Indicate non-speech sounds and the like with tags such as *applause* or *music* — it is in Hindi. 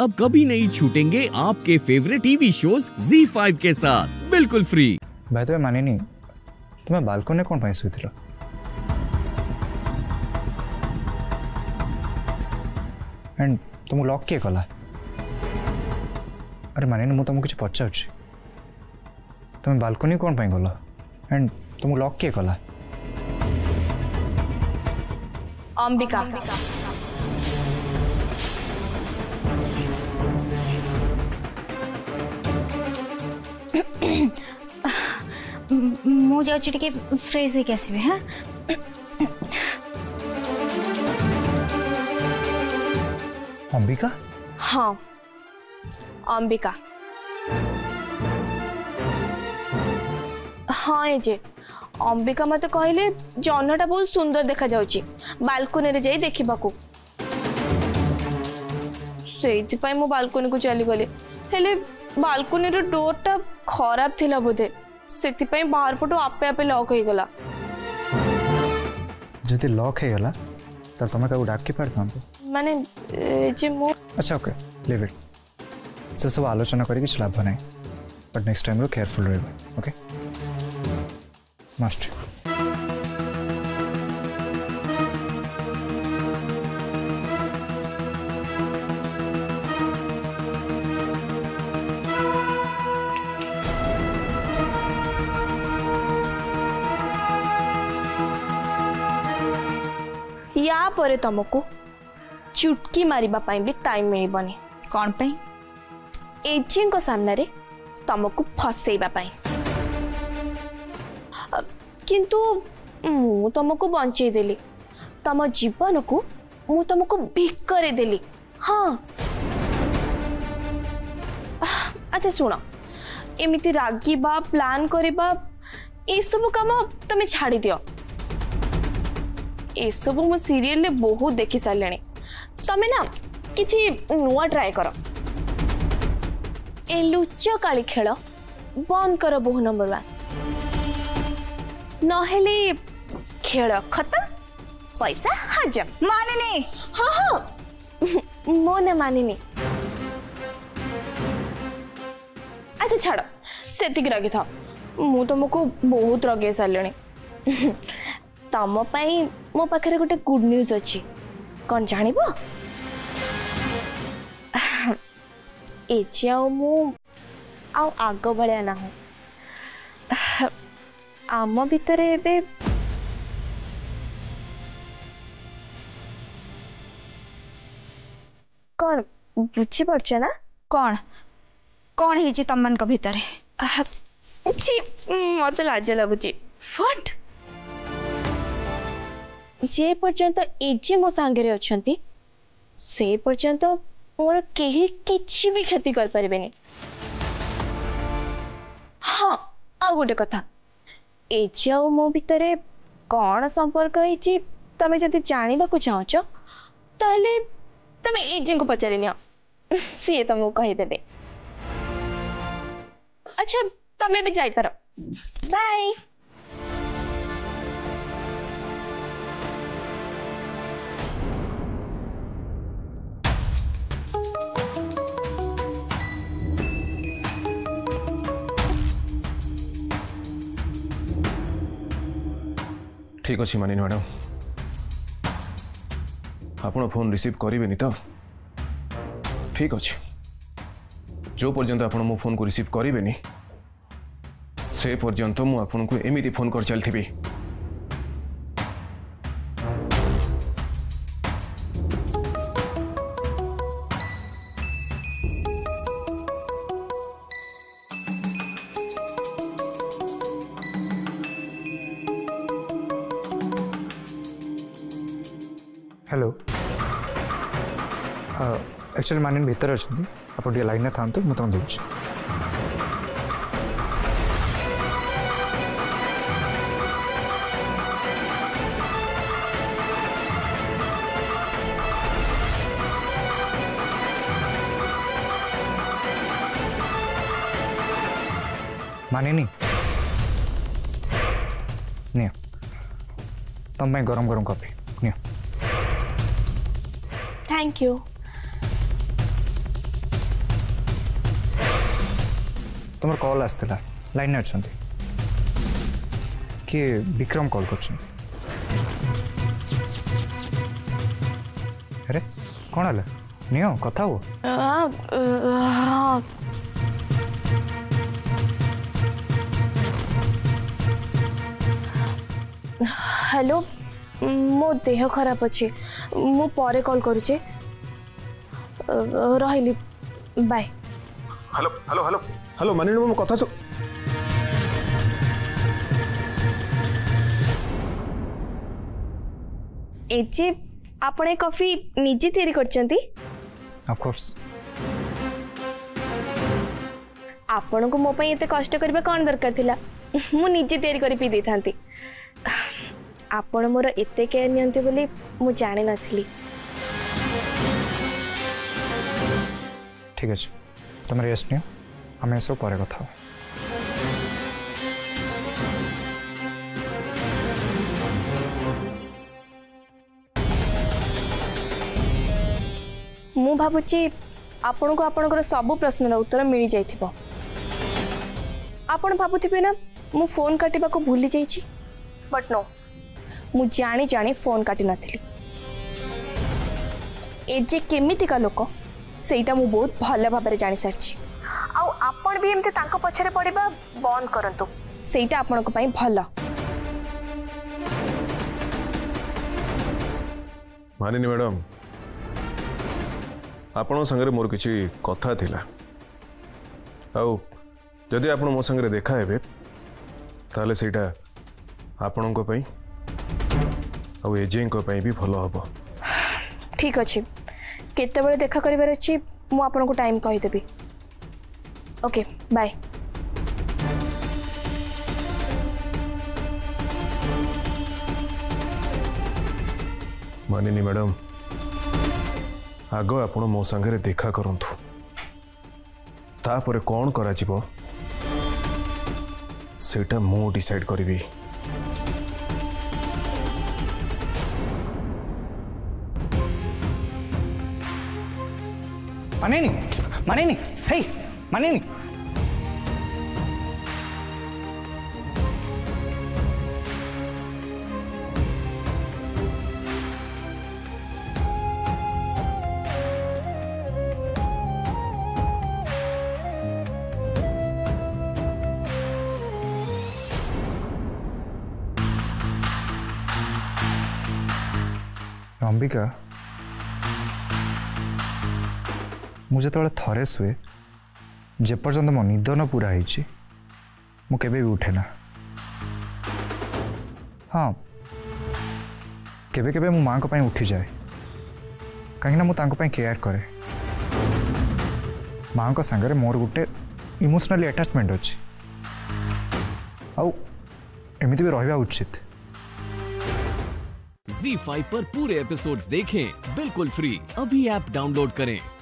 अब कभी नहीं छूटेंगे आपके फेवरेट टीवी शोज Z5 के साथ बिल्कुल फ्री भाई तुम्हें माने नहीं तुम्हें ने कौन पाई सुई थी एंड तुम लॉक किए कला अरे माने नहीं तुमको कुछ किसी पचारुची तुम्हें बालकोनी कौन पाई गोला एंड तुम लॉक किए कला अंबिका *coughs* मुझे के फ्रेज ही कैसे हैं हाँ? अंबिका हाँ अंबिका हाँ ये जी अंबिका मत कह जहनटा बहुत सुंदर देखा जाउची बाल्कोनी जा देखा से को मो बालकोनी को चली गली बालकोनी रो तो डोर टा खराब थिला बोधे सेति पई बाहर पटो आपे आपे लॉक होई गला जति लॉक हे गला त तमे तो का डाक के पड़थन माने जे मो अच्छा ओके लीव इट से सब आलोचना करके चला बने बट नेक्स्ट टाइम रो केयरफुल रहबे ओके मस्ट ୟାପରେ ତମକୁ ଚୁଟକି ମାରିବା ପାଇଁ ବି ଟାଇମ୍ ମିଳିବନି କ'ଣ ପାଇଁ ଏଜିଙ୍କ ସାମ୍ନାରେ ତମକୁ ଫସେଇବା ପାଇଁ କିନ୍ତୁ ମୁଁ ତମକୁ ବଞ୍ଚେଇ ଦେଲି ତମ ଜୀବନକୁ ମୁଁ ତମକୁ ଭିକରେ ଦେଲି ହଁ ଆଚ୍ଛା ଶୁଣ ଏମିତି ରାଗିବା ପ୍ଲାନ୍ କରିବା ଏସବୁ କାମ ତମେ ଛାଡ଼ିଦିଅ एसबु मो सीरीयल बहुत देखी सारे तमें ना कि नुआ ट्राए कर ए लुच काली खेल बंद कर बो नंबर वा खेल खत्म पैसा हजम मानी हाँ, हाँ। *laughs* मानी अच्छा छाड़ से रगि था मु तुमको बहुत रगे सारे *laughs* તમ પાય મો પાખરે ગોટે ગુડ ન્યૂઝ અછી કોણ જાણિબો ઇચાઓ મૂ આઉ આગો ભળ્યા ના આમ ભીતરે એબે કોણ ઉછી પડછે ના કોણ કોણ હી છે તમનકો ભીતરે આ હે ચી ઓતલ લાગે લાગુ ચી ફૂટ যে পর্যন্ত এজে মো সাঙ্গে অনেক সে পর্যন্ত মোর কেহি কিছু বি ক্ষতি করে হ্যাঁ আউ গোটে কথা এজে আও মো ভিতরে কোণ সম্পর্ক হয়েছি তুমি যদি জাঁয়া চাহছ তাহলে তুমি এজে পচারি নিও সি তুমি কহিদেবে আচ্ছা তুমি এবার যাইপার বাই ঠিক ଅଛି ମାନିନୀ ମ୍ୟାଡ଼ାମ୍ ଆପଣ ଫୋନ୍ ରିସିଭ୍ କରିବେନି ତ ଠିକ୍ ଅଛି ଯେଉଁ ପର୍ଯ୍ୟନ୍ତ ଆପଣ ମୋ ଫୋନ୍କୁ ରିସିଭ୍ କରିବେନି ସେ ପର୍ଯ୍ୟନ୍ତ ମୁଁ ଆପଣଙ୍କୁ ଏମିତି ଫୋନ୍ କରିଚାଲିଥିବି ହ୍ୟାଲୋ ହଁ ଆକ୍ଚୁଆଲି ମାନିନ୍ ଭିତରେ ଅଛନ୍ତି ଆପଣ ଟିକେ ଲାଇନ୍ରେ ଥାଆନ୍ତୁ ମୁଁ ତୁମକୁ ଦେଉଛି ମାନିନି ନିଅ ତୁମ ପାଇଁ ଗରମ ଗରମ କଫି ନିଅ थैंक यू তোমার কল আসছিলা লাইনে অনেক কি বিক্রম কল করছেন আরে কোণ হল নিও কথা হো হ্যালো মো দেহ খারাপ অছি মু পরে কল করুছি ରହିଲି bye hello hello hello hello Manini ମୋ କଥା ଶୁ ଏ ଯେ ଆପଣ ଏ କଫି ନିଜେ ତିଆରି କରିଛନ୍ତି ଅଫକୋର୍ସ ଆପଣଙ୍କୁ ମୋ ପାଇଁ ଏତେ କଷ୍ଟ କରିବା କ'ଣ ଦରକାର ଥିଲା ମୁଁ ନିଜେ ତିଆରି କରି ପିଇ ଦେଇଥାନ୍ତି ଆପଣ ମୋର ଏତେ କେୟାର ନିଅନ୍ତି ବୋଲି ମୁଁ ଜାଣିନଥିଲି ठीक अच्छे तुम रेस्ट नियो आम एस पर कथ सब प्रश्न उत्तर मिल जाए भावुवे ना मु फोन काटा भूली बट नो मु जानी जानी फोन काटि नी एजे केमिका लोक सेटा बहुत भल भाव जाणी सारी आपण भी एमती पचर पड़ा बंद करतु से आपण भल मानी मैडम आपण सागर मोर कि कथा आदि आप सागर देखा ताले सेटा आपण आजे भी भल हम ठीक अच्छे केत देखा कर टाइम कहीदेवि ओके बाय मानी मैडम आग आप मो सा देखा करूँ तापर कौन करा डिसाइड करी Mana ini? Mana ini? Hei, mana ini? Ambika, ମୁଁ ଯେତେବେଳେ ଥରେ ଶୁଏ ଯେପର୍ଯ୍ୟନ୍ତ ମୋ ନିଦ ନ ପୁରା ହେଇଛି ମୁଁ କେବେ ବି ଉଠେ ନା ହଁ କେବେ କେବେ ମୁଁ ମାଆଙ୍କ ପାଇଁ ଉଠିଯାଏ କାହିଁକିନା ମୁଁ ତାଙ୍କ ପାଇଁ କେୟାର କରେ ମାଆଙ୍କ ସାଙ୍ଗରେ ମୋର ଗୋଟେ ଇମୋସନାଲି ଆଟାଚମେଣ୍ଟ ଅଛି ଆଉ ଏମିତି ବି ରହିବା ଉଚିତ Z5 पर पूरे एपिसोड्स देखें बिल्कुल फ्री अभी ऐप डाउनलोड करें